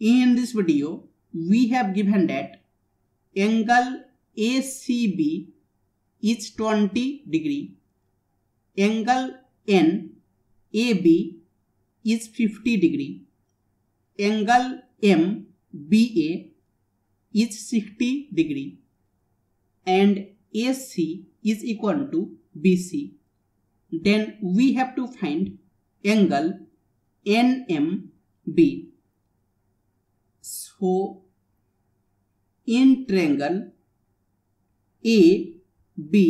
In this video, we have given that angle ACB is 20 degree. Angle NAB is 50 degree. Angle MBA is 60 degree. And AC is equal to BC. Then we have to find angle NMB. हो in triangle A B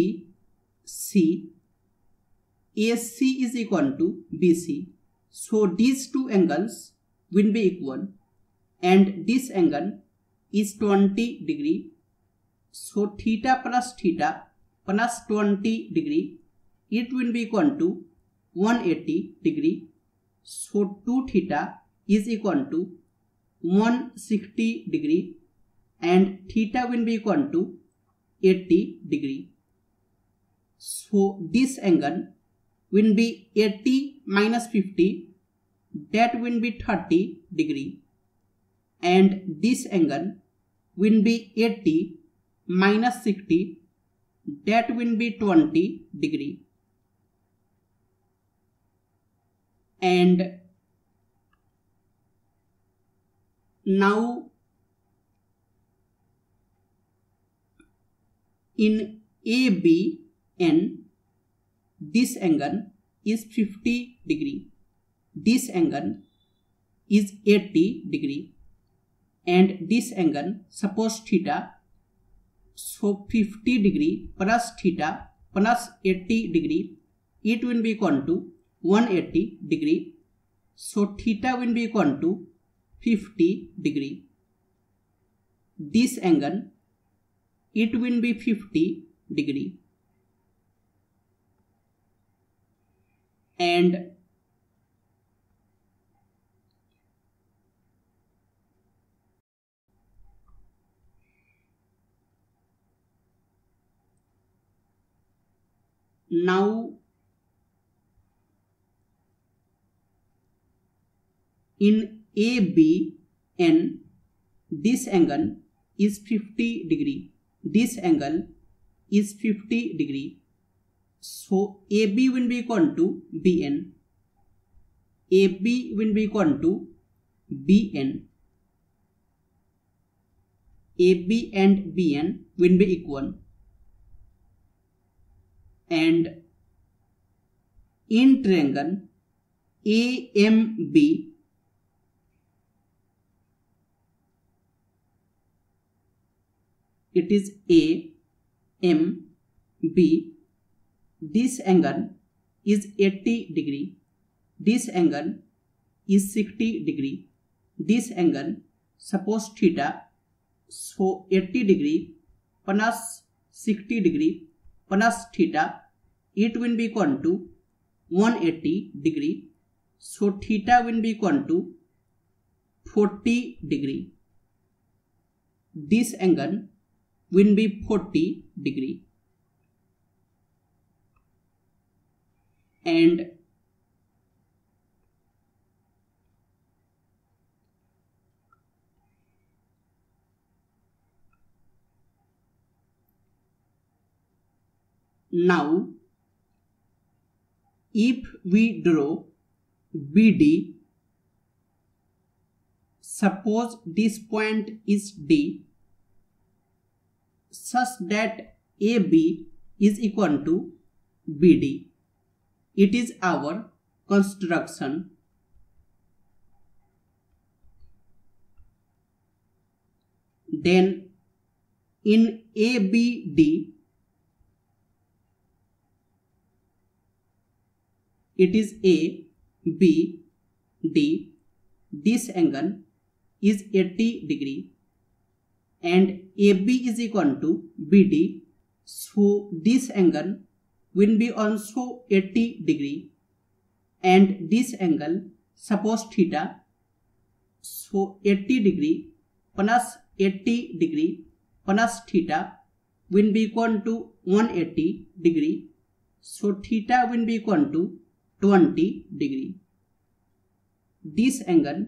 C A C is equal to B C so these two angles will be equal and this angle is twenty degree so theta plus theta plus twenty degree it will be equal to one eighty degree so two theta is equal to 160 degree and theta will be equal to 80 degree. So this angle will be 80 minus 50 that will be 30 degree and this angle will be 80 minus 60 that will be 20 degree and now in ABN this angle is 50 degree. This angle is 80 degree. And this angle suppose theta so 50 degree plus theta plus 80 degree it will be equal to 180 degree. So theta will be equal to 50 degree. This angle, it will be 50 degree. And now in ABN this angle is 50 degree. This angle is 50 degree. So AB will be equal to BN AB will be equal to BN AB and BN will be equal. And in triangle AMB it is A, M, B. This angle is 80 degree. This angle is 60 degree. This angle suppose theta so 80 degree plus 60 degree plus theta it will be equal to 180 degree. So theta will be equal to 40 degree. This angle will be 40 degree. And now if we draw BD suppose this point is D such that AB is equal to BD. It is our construction. Then in ABD it is A, B, D. This angle is 80 degree and AB is equal to BD. So this angle will be also 80 degree and this angle suppose theta. So 80 degree plus 80 degree plus theta will be equal to 180 degree. So theta will be equal to 20 degree. This angle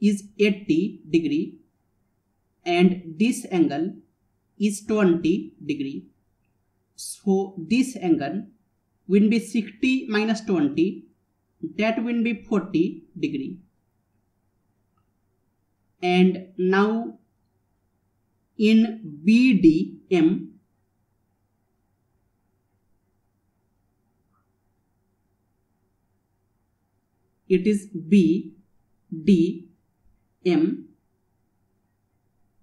is 80 degree and this angle is 20 degree. So this angle will be 60 minus 20 that will be 40 degree. And now in BDM it is B D M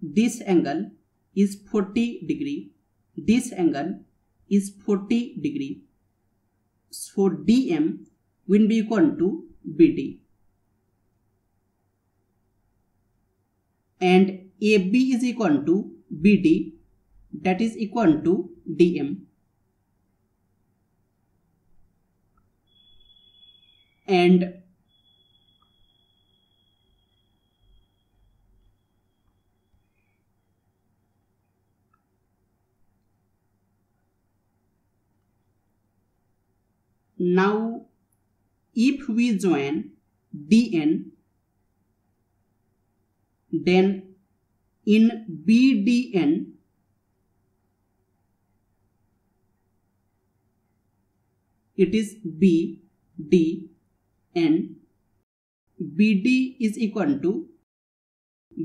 this angle is 40 degree. This angle is 40 degree. So DM will be equal to BD and AB is equal to BD that is equal to DM and Now, if we join DN, then in BDN, it is B, D, N. BD is equal to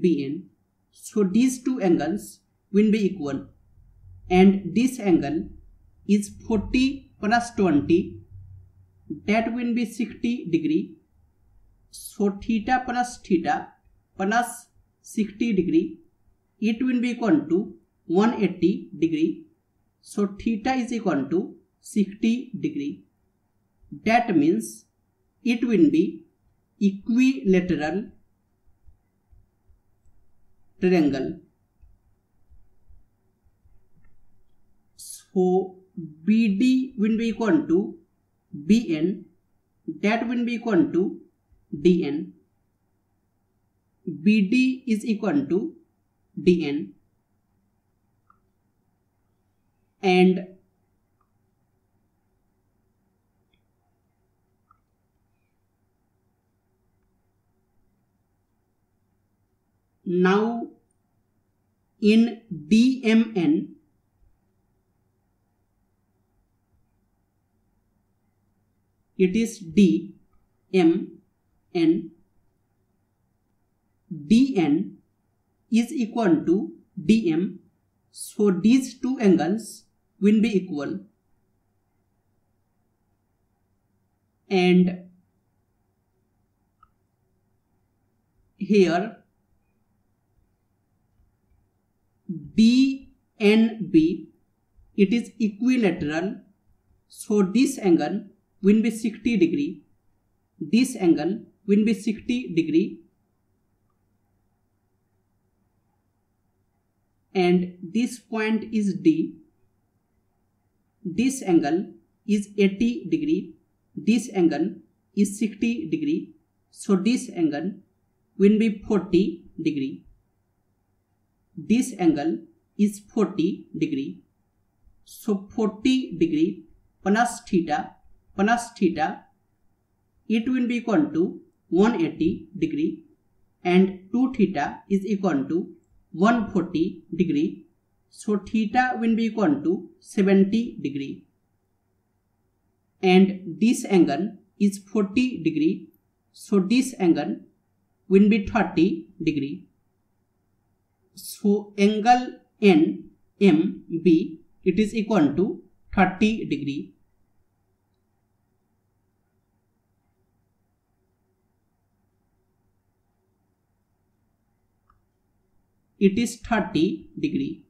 BN. So these two angles will be equal and this angle is 40 plus 20 that will be 60 degree. So theta plus theta plus 60 degree. It will be equal to 180 degree. So theta is equal to 60 degree. That means it will be equilateral triangle. So BD will be equal to Bn that will be equal to Dn. BD is equal to Dn and now in DMN it is D M N. DN is equal to DM. So these two angles will be equal. And here DNB it is equilateral. So this angle will be 60 degree. This angle will be 60 degree and this point is D. This angle is 80 degree. This angle is 60 degree. So this angle will be 40 degree. This angle is 40 degree. So 40 degree plus theta plus theta it will be equal to 180 degree and 2 theta is equal to 140 degree. So theta will be equal to 70 degree and this angle is 40 degree. So this angle will be 30 degree. So angle NMB it is equal to 30 degree it is 30 degree